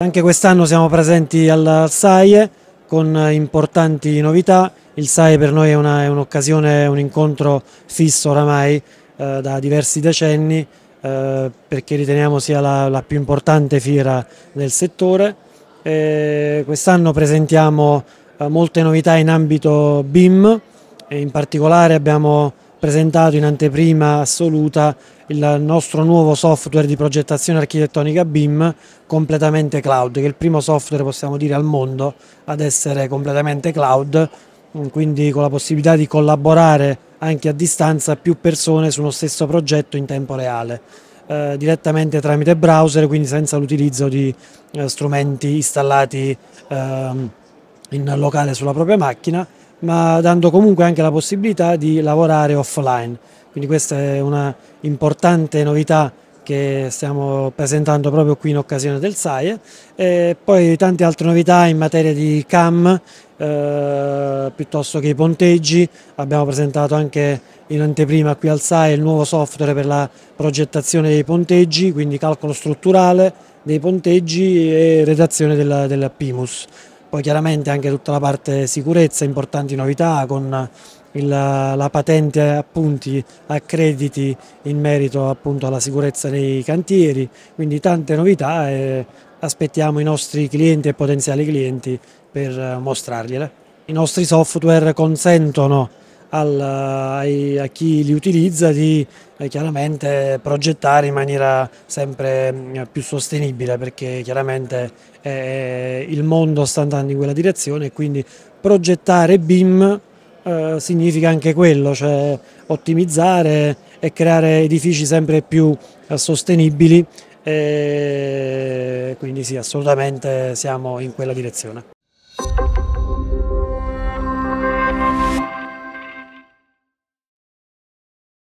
Anche quest'anno siamo presenti al SAIE con importanti novità. Il SAIE per noi è un'occasione, un, un, incontro fisso oramai eh, da diversi decenni eh, perché riteniamo sia la, la, più importante fiera del settore. Quest'anno presentiamo eh, molte novità in ambito BIM e in particolare abbiamo presentato in anteprima assoluta il nostro nuovo software di progettazione architettonica BIM completamente cloud, che è il primo software possiamo dire al mondo ad essere completamente cloud, quindi con la possibilità di collaborare anche a distanza più persone su uno stesso progetto in tempo reale. Eh, direttamente tramite browser, quindi senza l'utilizzo di eh, strumenti installati eh, in locale sulla propria macchina ma dando comunque anche la possibilità di lavorare offline. Quindi questa è una importante novità che stiamo presentando proprio qui in occasione del SAIE e poi tante altre novità in materia di CAM eh, piuttosto che i ponteggi, abbiamo presentato anche in anteprima qui al SAIE il nuovo software per la progettazione dei ponteggi, quindi calcolo strutturale dei ponteggi e redazione del, del PIMUS. Poi chiaramente anche tutta la parte sicurezza, importanti novità con il, la patente appunti a crediti in merito appunto alla sicurezza nei cantieri, quindi tante novità e aspettiamo i nostri clienti e potenziali clienti per mostrargliele. I nostri software consentono al, ai, a chi li utilizza di eh, chiaramente progettare in maniera sempre mm, più sostenibile perché chiaramente eh, il mondo sta andando in quella direzione e quindi progettare BIM eh, significa anche quello, cioè ottimizzare e creare edifici sempre più eh, sostenibili e quindi sì assolutamente siamo in quella direzione.